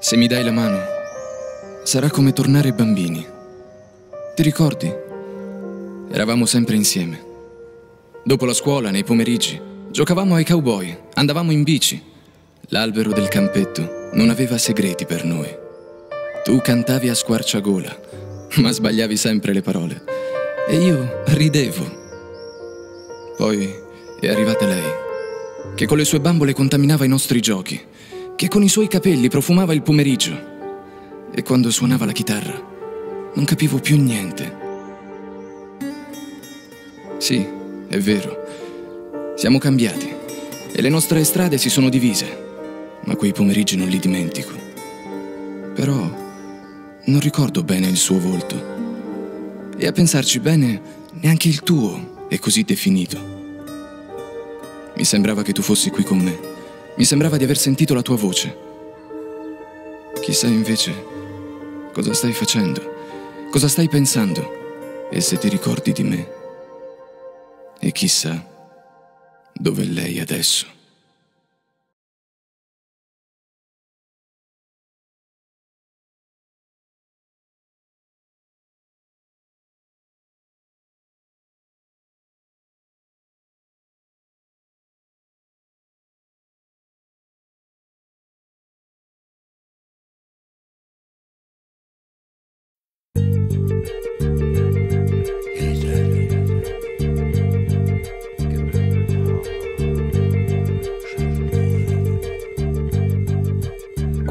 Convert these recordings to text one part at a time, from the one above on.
Se mi dai la mano, sarà come tornare bambini. Ti ricordi? Eravamo sempre insieme. Dopo la scuola, nei pomeriggi, giocavamo ai cowboy, andavamo in bici. L'albero del campetto non aveva segreti per noi. Tu cantavi a squarciagola, ma sbagliavi sempre le parole. E io ridevo. Poi è arrivata lei che con le sue bambole contaminava i nostri giochi, che con i suoi capelli profumava il pomeriggio. E quando suonava la chitarra, non capivo più niente. Sì, è vero. Siamo cambiati e le nostre strade si sono divise, ma quei pomeriggi non li dimentico. Però non ricordo bene il suo volto. E a pensarci bene, neanche il tuo è così definito. Mi sembrava che tu fossi qui con me. Mi sembrava di aver sentito la tua voce. Chissà invece cosa stai facendo, cosa stai pensando e se ti ricordi di me. E chissà dove lei adesso.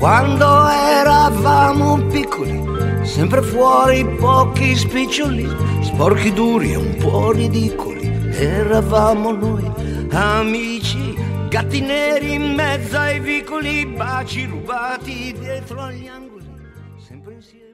Quando eravamo piccoli, sempre fuori pochi spiccioli, sporchi duri e un po' ridicoli, eravamo noi amici, gatti neri in mezzo ai vicoli, baci rubati dietro agli angoli, sempre insieme.